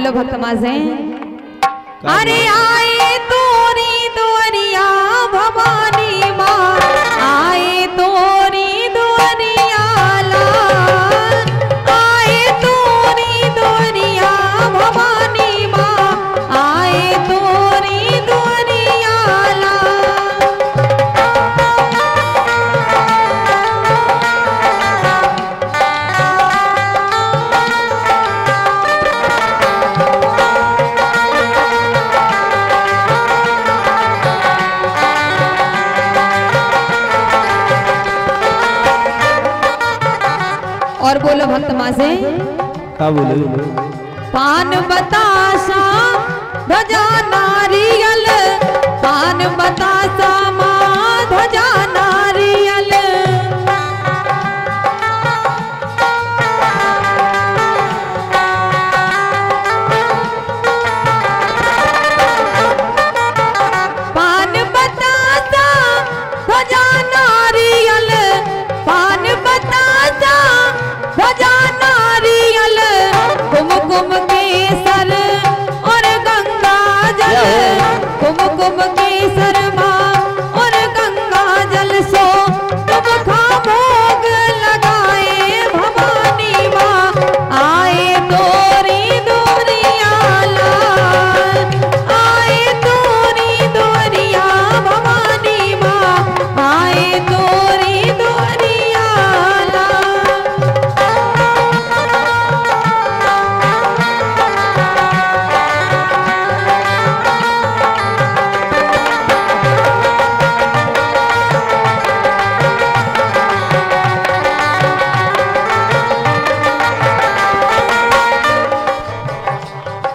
बोलो भक्त माजे अरे यार बोलो भक्त माँ से का बोलो? पान बतासा भजा नारियल पान बतासा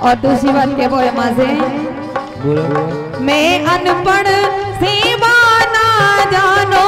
और दूसरी बात क्या बोले मज़े? मैं अनपढ़ सेवा ना जानो।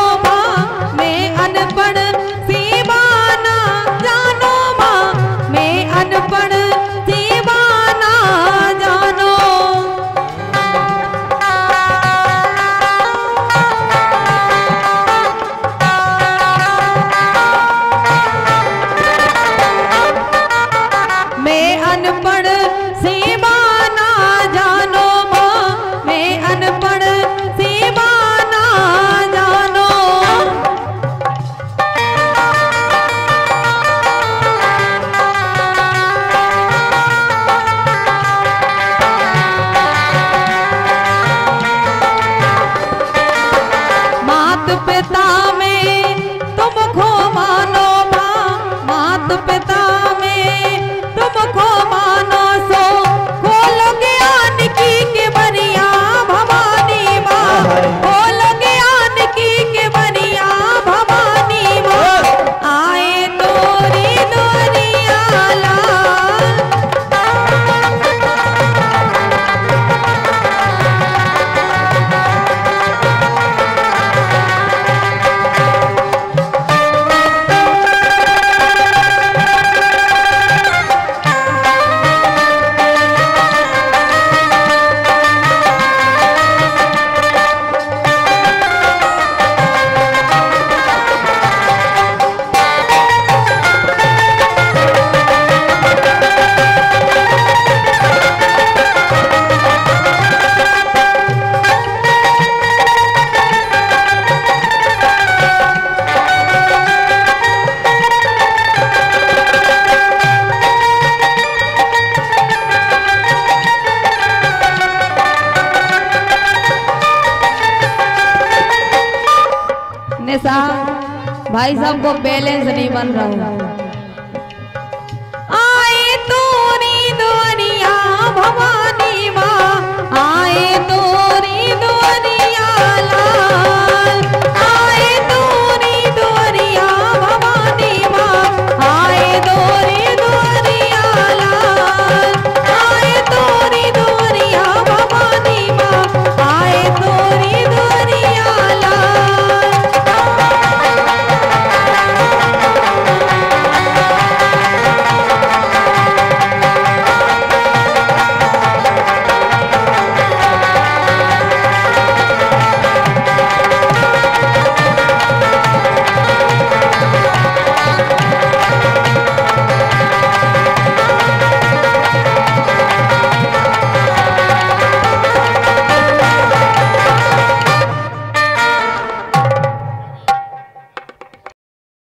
मात पिता भाई साहब को बैलेंस नहीं बन रहा आए तूरी दुनिया भवा